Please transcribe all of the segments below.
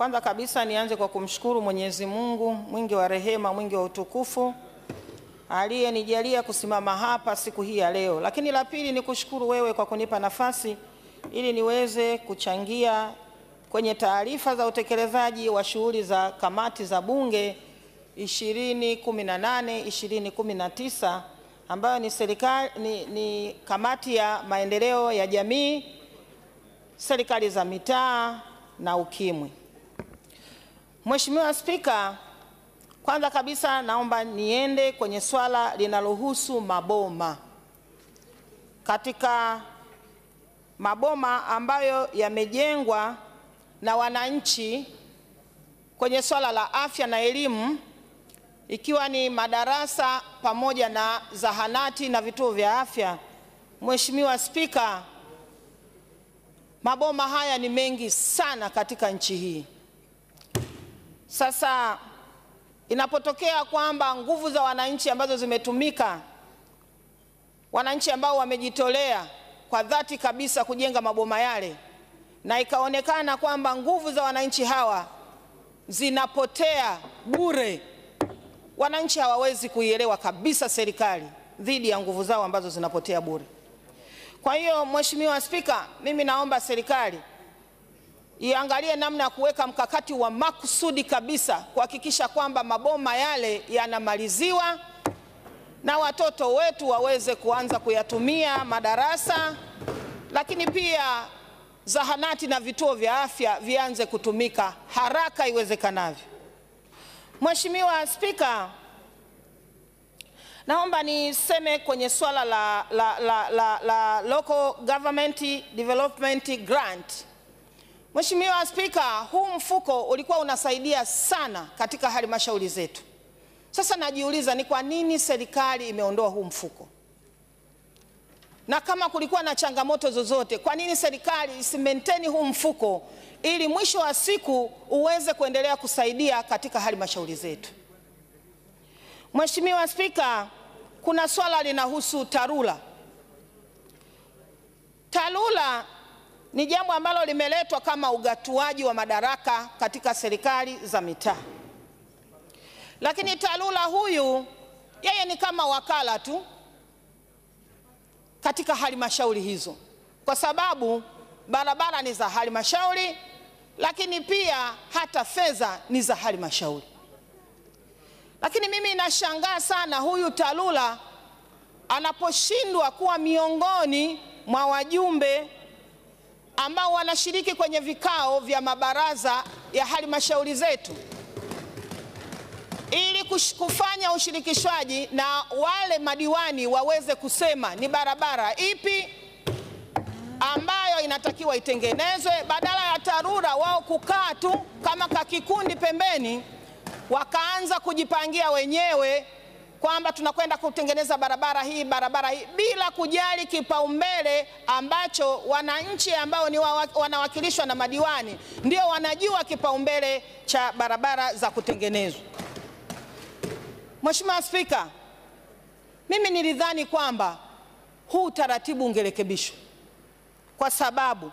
Kwanza kabisa nianze kwa kumshukuru Mwenyezi Mungu mwingi wa rehema, mwingi wa utukufu aliyenijalia kusimama hapa siku hii ya leo. Lakini la pili ni kushukuru wewe kwa kunipa nafasi ili niweze kuchangia kwenye taarifa za utekelezaji wa shughuli za kamati za Bunge 2018 2019 ambayo ni serikali ni, ni kamati ya maendeleo ya jamii, serikali za mitaa na ukimwi. Mheshimiwa Spika, kwanza kabisa naomba niende kwenye swala linalohusu maboma. Katika maboma ambayo yamejengwa na wananchi kwenye swala la afya na elimu ikiwa ni madarasa pamoja na zahanati na vituo vya afya. Mheshimiwa Spika, maboma haya ni mengi sana katika nchi hii. Sasa inapotokea kwamba nguvu za wananchi ambazo zimetumika, wananchi ambao wamejitolea kwa dhati kabisa kujenga maboma yale, na ikaonekana kwamba nguvu za wananchi hawa zinapotea bure, wananchi hawawezi kuielewa kabisa serikali dhidi ya nguvu zao ambazo zinapotea bure. Kwa hiyo Mheshimiwa Spika, mimi naomba serikali iangalie namna ya kuweka mkakati wa makusudi kabisa kuhakikisha kwamba maboma yale yanamaliziwa na watoto wetu waweze kuanza kuyatumia madarasa, lakini pia zahanati na vituo vya afya vianze kutumika haraka iwezekanavyo. Mheshimiwa Spika, naomba niseme kwenye swala la, la, la, la, la Local Government Development Grant. Mheshimiwa Spika, huu mfuko ulikuwa unasaidia sana katika halmashauri zetu. Sasa najiuliza ni kwa nini serikali imeondoa huu mfuko, na kama kulikuwa na changamoto zozote, kwa nini serikali isimenteni huu mfuko ili mwisho wa siku uweze kuendelea kusaidia katika halmashauri zetu. Mheshimiwa Spika, kuna swala linahusu TARURA. TARURA ni jambo ambalo limeletwa kama ugatuaji wa madaraka katika serikali za mitaa, lakini TARURA huyu yeye ni kama wakala tu katika halmashauri hizo, kwa sababu barabara ni za halmashauri, lakini pia hata fedha ni za halmashauri. Lakini mimi nashangaa sana huyu TARURA anaposhindwa kuwa miongoni mwa wajumbe ambao wanashiriki kwenye vikao vya mabaraza ya halmashauri zetu. Ili kufanya ushirikishwaji na wale madiwani waweze kusema ni barabara ipi ambayo inatakiwa itengenezwe, badala ya TARURA wao kukaa tu kama kakikundi pembeni, wakaanza kujipangia wenyewe kwamba tunakwenda kutengeneza barabara hii barabara hii bila kujali kipaumbele ambacho wananchi ambao ni wanawakilishwa na madiwani ndio wanajua kipaumbele cha barabara za kutengenezwa. Mheshimiwa Spika, mimi nilidhani kwamba huu utaratibu ungerekebishwa kwa sababu,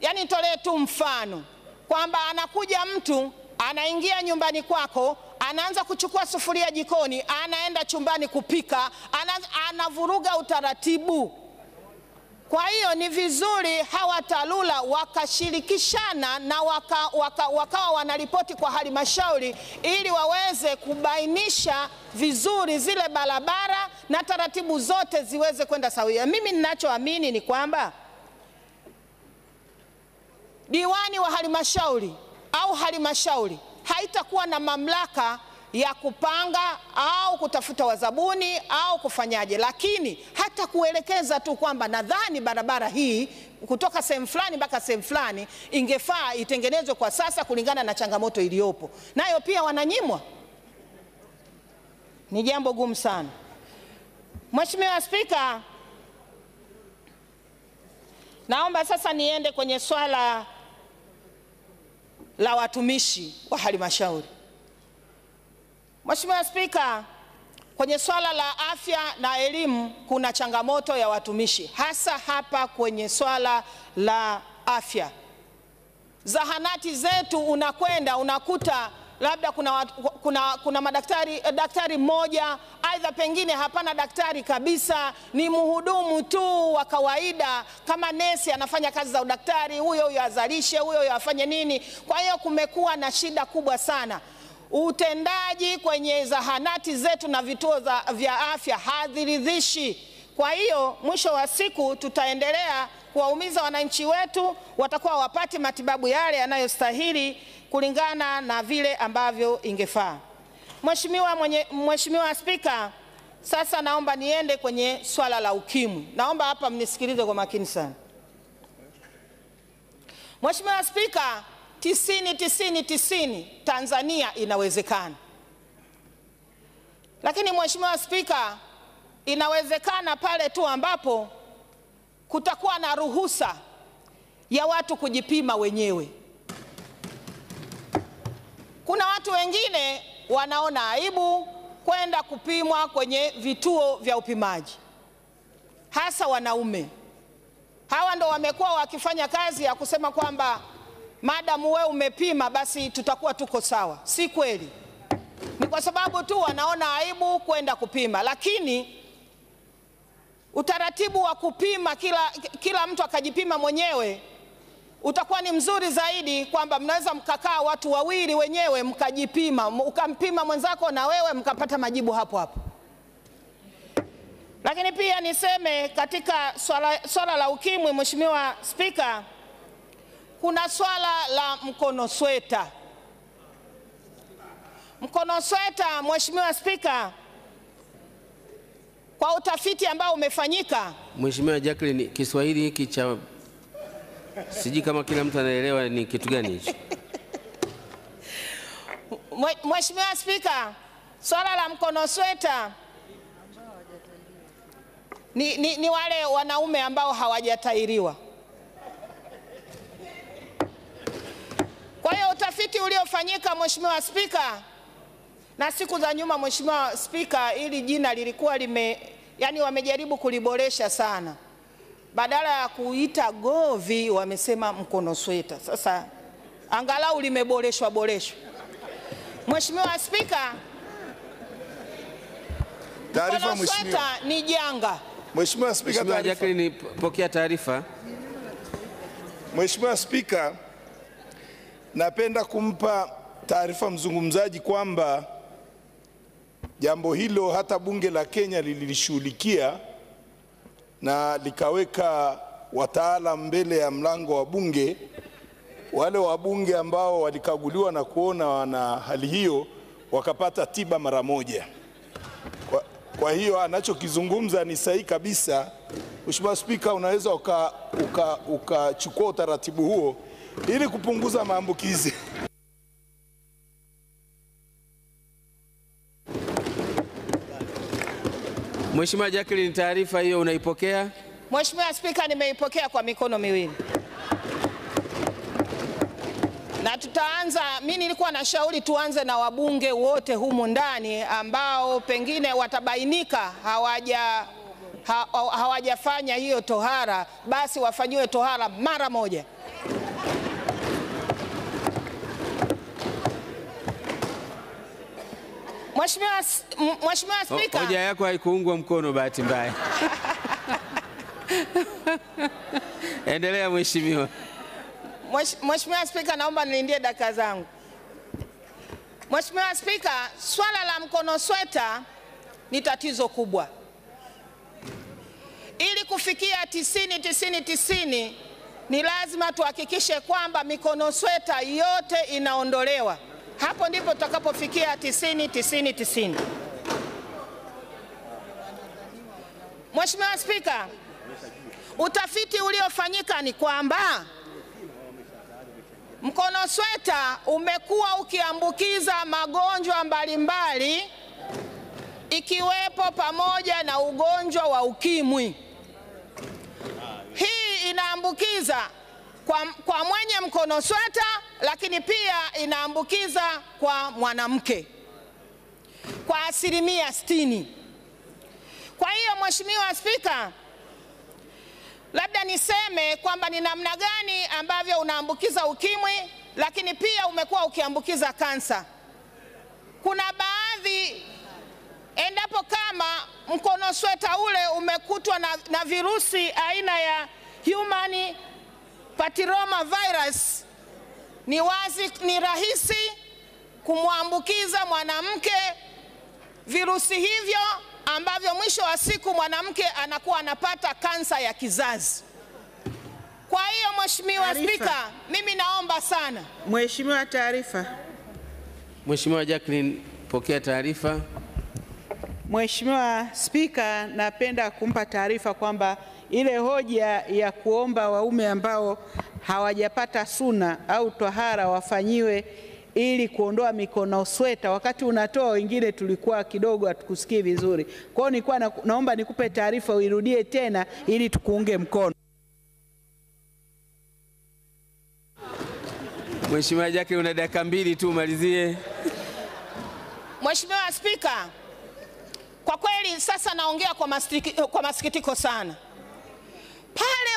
yani, nitolee tu mfano kwamba anakuja mtu anaingia nyumbani kwako anaanza kuchukua sufuria jikoni, anaenda chumbani kupika, anavuruga utaratibu. Kwa hiyo ni vizuri hawa TARURA wakashirikishana na waka, waka, wakawa wanaripoti kwa halmashauri ili waweze kubainisha vizuri zile barabara na taratibu zote ziweze kwenda sawia. Mimi ninachoamini ni kwamba diwani wa halmashauri au halmashauri haitakuwa na mamlaka ya kupanga au kutafuta wazabuni au kufanyaje, lakini hata kuelekeza tu kwamba nadhani barabara hii kutoka sehemu fulani mpaka sehemu fulani ingefaa itengenezwe kwa sasa kulingana na changamoto iliyopo, nayo pia wananyimwa. Ni jambo gumu sana. Mheshimiwa Spika, naomba sasa niende kwenye swala la watumishi wa halmashauri. Mheshimiwa Spika, kwenye swala la afya na elimu kuna changamoto ya watumishi hasa hapa kwenye swala la afya. zahanati zetu unakwenda unakuta labda kuna, kuna, kuna madaktari daktari mmoja aidha pengine hapana daktari kabisa, ni mhudumu tu wa kawaida kama nesi anafanya kazi za udaktari, huyo huyo azalishe, huyo huyo afanye nini. Kwa hiyo kumekuwa na shida kubwa sana utendaji kwenye zahanati zetu na vituo za, vya afya hadhiridhishi. Kwa hiyo mwisho wa siku tutaendelea kuwaumiza wananchi wetu, watakuwa wapati matibabu yale yanayostahili kulingana na vile ambavyo ingefaa. Mheshimiwa mwenye, Mheshimiwa Spika, sasa naomba niende kwenye swala la ukimwi. Naomba hapa mnisikilize kwa makini sana. Mheshimiwa Spika, tisini tisini tisini Tanzania inawezekana, lakini Mheshimiwa Spika, inawezekana pale tu ambapo kutakuwa na ruhusa ya watu kujipima wenyewe. Kuna watu wengine wanaona aibu kwenda kupimwa kwenye vituo vya upimaji, hasa wanaume. Hawa ndo wamekuwa wakifanya kazi ya kusema kwamba madamu we umepima basi tutakuwa tuko sawa. Si kweli, ni kwa sababu tu wanaona aibu kwenda kupima, lakini utaratibu wa kupima kila, kila mtu akajipima mwenyewe utakuwa ni mzuri zaidi, kwamba mnaweza mkakaa watu wawili wenyewe mkajipima, ukampima mwenzako na wewe mkapata majibu hapo hapo. Lakini pia niseme katika swala, swala la ukimwi, Mheshimiwa Spika, kuna swala la mkono sweta. Mkono sweta, Mheshimiwa Spika, kwa utafiti ambao umefanyika Mheshimiwa Jacqueline, Kiswahili hiki cha sijui kama kila mtu anaelewa ni kitu gani hicho. Mheshimiwa Spika, swala la mkono sweta ni, ni, ni wale wanaume ambao hawajatairiwa. Kwa hiyo utafiti uliofanyika Mheshimiwa Spika, na siku za nyuma Mheshimiwa Spika, ili jina lilikuwa lime, yani wamejaribu kuliboresha sana, badala ya kuita govi wamesema mkono sweta. Sasa angalau limeboreshwa boreshwa. Mheshimiwa Spika, Taarifa mheshimiwa. ni janga. Mheshimiwa Spika. Jacqueline, pokea taarifa. Mheshimiwa Spika, napenda kumpa taarifa mzungumzaji kwamba jambo hilo hata bunge la Kenya lilishughulikia na likaweka wataalam mbele ya mlango wa bunge. Wale wabunge ambao walikaguliwa na kuona wana hali hiyo wakapata tiba mara moja. Kwa, kwa hiyo anachokizungumza ni sahihi kabisa. Mheshimiwa Spika, unaweza ukachukua uka, uka utaratibu huo ili kupunguza maambukizi. Mheshimiwa Jacqueline, taarifa hiyo unaipokea? Mheshimiwa Spika, nimeipokea kwa mikono miwili na tutaanza. Mi nilikuwa na shauri tuanze na wabunge wote humu ndani ambao pengine watabainika hawaja ha, hawajafanya hiyo tohara, basi wafanyiwe tohara mara moja. Mheshimiwa Mheshimiwa Spika, Hoja yako haikuungwa mkono bahati mbaya. Endelea Mheshimiwa. Mheshimiwa Spika, naomba nilindie dakika zangu. Mheshimiwa Spika, swala la mkono sweta ni tatizo kubwa. Ili kufikia tisini tisini tisini ni lazima tuhakikishe kwamba mikono sweta yote inaondolewa. Hapo ndipo tutakapofikia tisini tisini tisini. Mheshimiwa Spika, utafiti uliofanyika ni kwamba mkono sweta umekuwa ukiambukiza magonjwa mbalimbali ikiwepo pamoja na ugonjwa wa ukimwi. Hii inaambukiza kwa, kwa mwenye mkono sweta, lakini pia inaambukiza kwa mwanamke kwa asilimia sitini. Kwa hiyo Mheshimiwa Spika, labda niseme kwamba ni namna gani ambavyo unaambukiza ukimwi, lakini pia umekuwa ukiambukiza kansa. Kuna baadhi, endapo kama mkono sweta ule umekutwa na, na virusi aina ya human papilloma virus, ni wazi, ni rahisi kumwambukiza mwanamke virusi hivyo ambavyo mwisho wa siku mwanamke anakuwa anapata kansa ya kizazi. Kwa hiyo Mheshimiwa. Spika, mimi naomba sana Mheshimiwa, taarifa. Mheshimiwa Jacqueline, pokea taarifa. Mheshimiwa Spika, napenda kumpa taarifa kwamba ile hoja ya kuomba waume ambao hawajapata suna au tohara wafanyiwe ili kuondoa mikono sweta, wakati unatoa wengine tulikuwa kidogo hatukusikii vizuri. Kwa hiyo nilikuwa na, naomba nikupe taarifa uirudie tena ili tukuunge mkono. Mheshimiwa Jake, una dakika mbili tu umalizie. Mheshimiwa Spika, kwa kweli sasa naongea kwa, masikitiko sana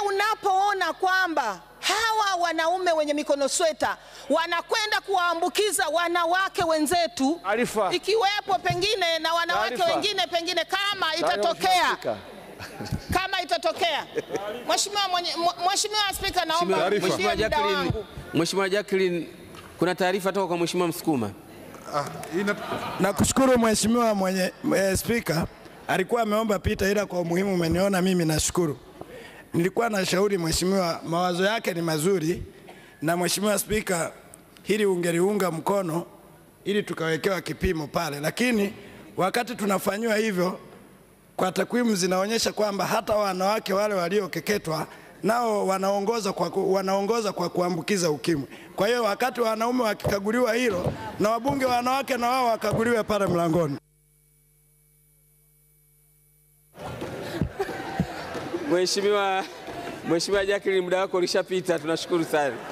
unapoona kwamba hawa wanaume wenye mikono sweta wanakwenda kuwaambukiza wanawake wenzetu, Arifa, ikiwepo pengine na wanawake Arifa, wengine pengine kama itatokea kama itatokea. Mheshimiwa Mheshimiwa Spika, naomba Mheshimiwa Jacqueline. Mheshimiwa Jacqueline, kuna taarifa toka kwa Mheshimiwa Msukuma. Ah, Nakushukuru Mheshimiwa mwenye mwenye Spika, alikuwa ameomba pita, ila kwa umuhimu umeniona mimi, nashukuru. Nilikuwa na shauri Mheshimiwa, mawazo yake ni mazuri, na Mheshimiwa Spika, hili ungeliunga mkono ili tukawekewa kipimo pale, lakini wakati tunafanyiwa hivyo, kwa takwimu zinaonyesha kwamba hata wanawake wale waliokeketwa nao wanaongoza kwa, wanaongoza kwa kuambukiza ukimwi. Kwa hiyo wakati wanaume wakikaguliwa hilo, na wabunge wanawake na wao wakaguliwe pale mlangoni. Mheshimiwa Mheshimiwa Jacqueline, muda wako ulishapita, tunashukuru sana.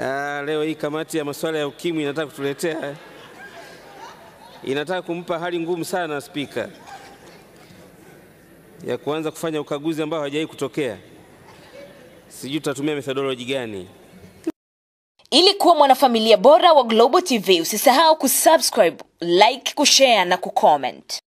Ah, leo hii kamati ya masuala ya ukimwi inataka kutuletea, inataka kumpa hali ngumu sana spika ya kuanza kufanya ukaguzi ambao hawajawahi kutokea. Sijui tutatumia methodology gani. Ili kuwa mwanafamilia bora wa Global TV, usisahau kusubscribe, like, kushare na kucomment.